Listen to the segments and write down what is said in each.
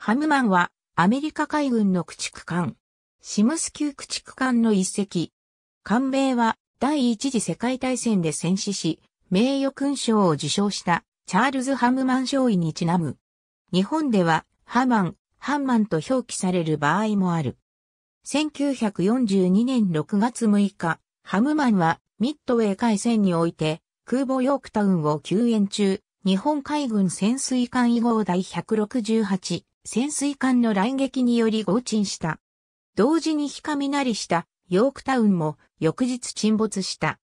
ハムマンはアメリカ海軍の駆逐艦、シムス級駆逐艦の一隻。艦名は第一次世界大戦で戦死し、名誉勲章を受章したチャールズ・ハムマン少尉にちなむ。日本ではハマン、ハンマンと表記される場合もある。1942年6月6日、ハムマンはミッドウェー海戦において空母ヨークタウンを救援中、日本海軍潜水艦以号第168潜水艦の来撃により合沈した。同時に日なりしたヨークタウンも翌日沈没した。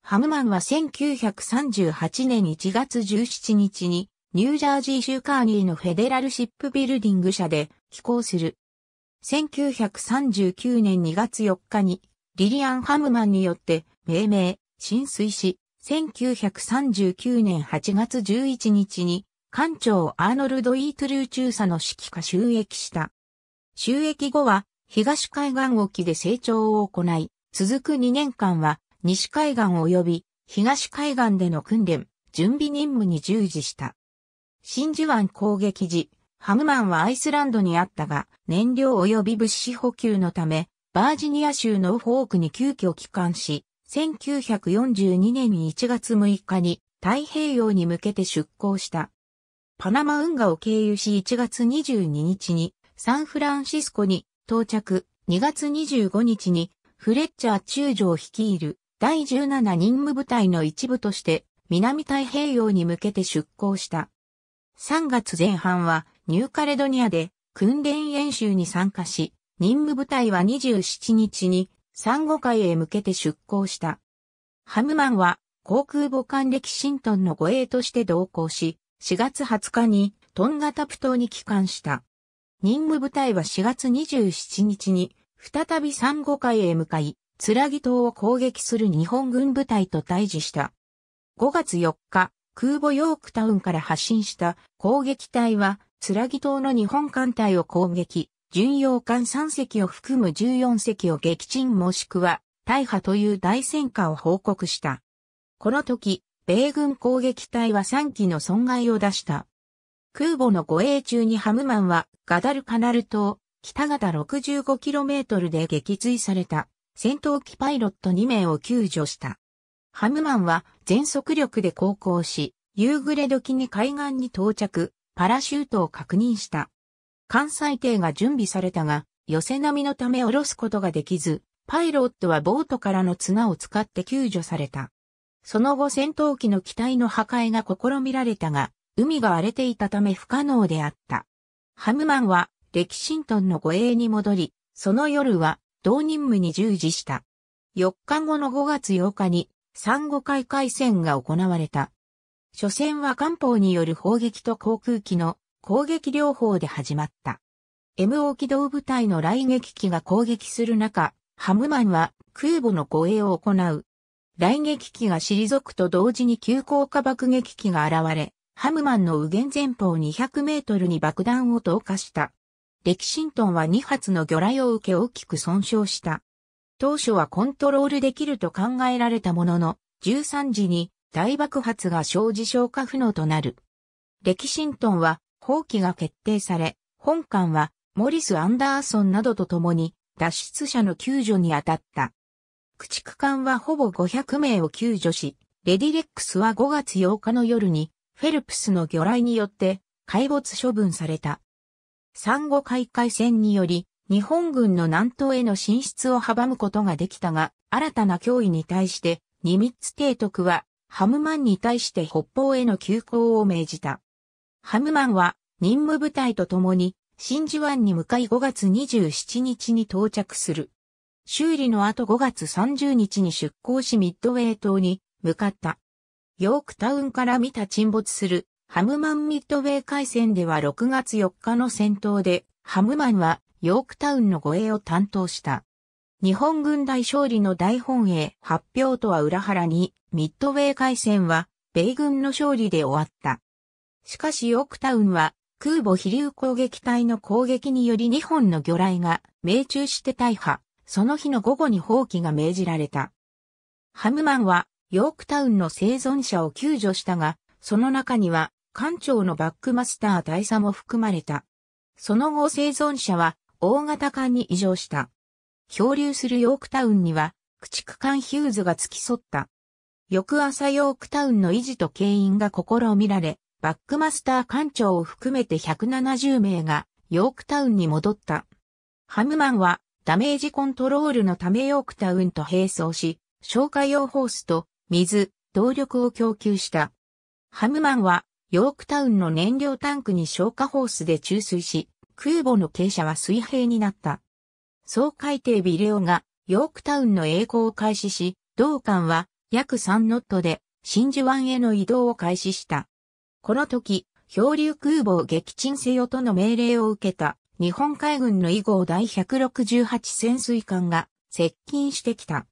ハムマンは1938年1月17日にニュージャージー州カーニーのフェデラルシップビルディング社で寄港する。1939年2月4日にリリアン・ハムマンによって命名、浸水し、1939年8月11日に艦長アーノルド・イートルー中佐の指揮下収益した。収益後は東海岸沖で成長を行い、続く2年間は西海岸及び東海岸での訓練、準備任務に従事した。真珠湾攻撃時、ハムマンはアイスランドにあったが、燃料及び物資補給のため、バージニア州のフォークに急遽帰還し、1942年1月6日に太平洋に向けて出港した。パナマ運河を経由し1月22日にサンフランシスコに到着、2月25日にフレッチャー中将率いる第17任務部隊の一部として南太平洋に向けて出港した。3月前半はニューカレドニアで訓練演習に参加し、任務部隊は27日にサンゴ海へ向けて出港した。ハムマンは航空母艦レキシントンの護衛として同行し、4月20日にトンガタプ島に帰還した。任務部隊は4月27日に再びサンゴ海へ向かい、つらぎ島を攻撃する日本軍部隊と対峙した。5月4日、空母ヨークタウンから発進した攻撃隊は、つらぎ島の日本艦隊を攻撃、巡洋艦3隻を含む14隻を撃沈もしくは大破という大戦果を報告した。この時、米軍攻撃隊は3機の損害を出した。空母の護衛中にハムマンはガダルカナル島、北方 65km で撃墜された戦闘機パイロット2名を救助した。ハムマンは全速力で航行し、夕暮れ時に海岸に到着、パラシュートを確認した。艦載艇が準備されたが、寄せ波のため下ろすことができず、パイロットはボートからの綱を使って救助された。その後戦闘機の機体の破壊が試みられたが、海が荒れていたため不可能であった。ハムマンは、レキシントンの護衛に戻り、その夜は、同任務に従事した。4日後の5月8日に、産後海海戦が行われた。初戦は艦砲による砲撃と航空機の攻撃両方で始まった。MO 機動部隊の来撃機が攻撃する中、ハムマンは空母の護衛を行う。来撃機が退くと同時に急降下爆撃機が現れ、ハムマンの右舷前方200メートルに爆弾を投下した。レキシントンは2発の魚雷を受け大きく損傷した。当初はコントロールできると考えられたものの、13時に大爆発が生じ消火不能となる。レキシントンは放棄が決定され、本艦はモリス・アンダーソンなどと共に脱出者の救助に当たった。駆逐艦はほぼ500名を救助し、レディレックスは5月8日の夜にフェルプスの魚雷によって壊没処分された。産後海海戦により日本軍の南東への進出を阻むことができたが、新たな脅威に対してニミッツ提督はハムマンに対して北方への急行を命じた。ハムマンは任務部隊と共に真珠湾に向かい5月27日に到着する。修理の後5月30日に出港しミッドウェイ島に向かった。ヨークタウンから見た沈没するハムマンミッドウェー海戦では6月4日の戦闘でハムマンはヨークタウンの護衛を担当した。日本軍大勝利の大本営発表とは裏腹にミッドウェー海戦は米軍の勝利で終わった。しかしヨークタウンは空母飛竜攻撃隊の攻撃により2本の魚雷が命中して大破、その日の午後に放棄が命じられた。ハムマンはヨークタウンの生存者を救助したが、その中には、艦長のバックマスター大佐も含まれた。その後生存者は大型艦に移乗した。漂流するヨークタウンには駆逐艦ヒューズが付き添った。翌朝ヨークタウンの維持と牽引が試みられ、バックマスター艦長を含めて170名がヨークタウンに戻った。ハムマンはダメージコントロールのためヨークタウンと並走し、消火用ホースと水、動力を供給した。ハムマンはヨークタウンの燃料タンクに消火ホースで注水し、空母の傾斜は水平になった。総海底ビレオがヨークタウンの栄光を開始し、同艦は約3ノットで真珠湾への移動を開始した。この時、漂流空母を撃沈せよとの命令を受けた日本海軍の以号第168潜水艦が接近してきた。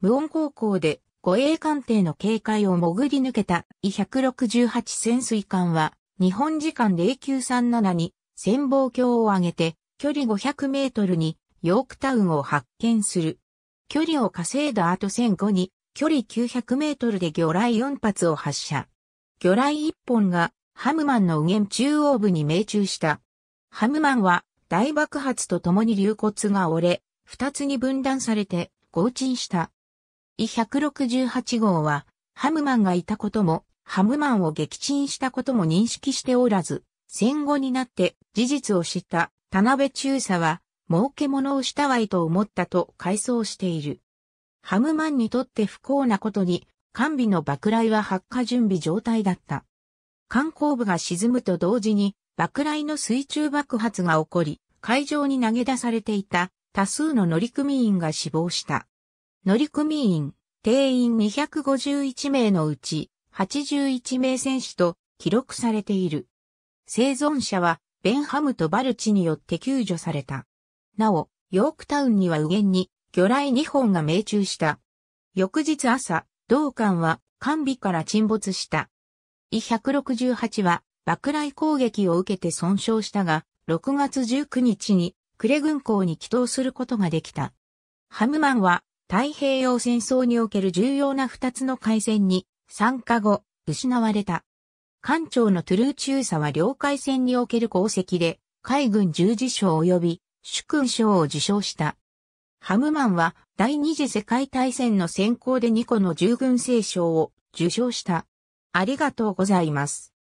無音航行で護衛艦艇の警戒を潜り抜けた E168 潜水艦は日本時間0937に潜望鏡を上げて距離500メートルにヨークタウンを発見する。距離を稼いだ後1005に距離900メートルで魚雷4発を発射。魚雷1本がハムマンの右舷中央部に命中した。ハムマンは大爆発とともに流骨が折れ、二つに分断されて合沈した。E168 号はハムマンがいたことも、ハムマンを撃沈したことも認識しておらず、戦後になって事実を知った田辺中佐は、儲け物をしたわいと思ったと回想している。ハムマンにとって不幸なことに、艦尾の爆雷は発火準備状態だった。艦後部が沈むと同時に爆雷の水中爆発が起こり、海上に投げ出されていた多数の乗組員が死亡した。乗組員、定員251名のうち81名戦士と記録されている。生存者はベンハムとバルチによって救助された。なお、ヨークタウンには右舷に魚雷2本が命中した。翌日朝、同艦は艦尾から沈没した。E168 は爆雷攻撃を受けて損傷したが、6月19日に呉軍港に帰投することができた。ハムマンは太平洋戦争における重要な二つの海戦に参加後、失われた。艦長のトゥルー中佐は領海戦における功績で海軍十字章及び主勲章を受章した。ハムマンは第二次世界大戦の先行で2個の従軍聖章を受章した。ありがとうございます。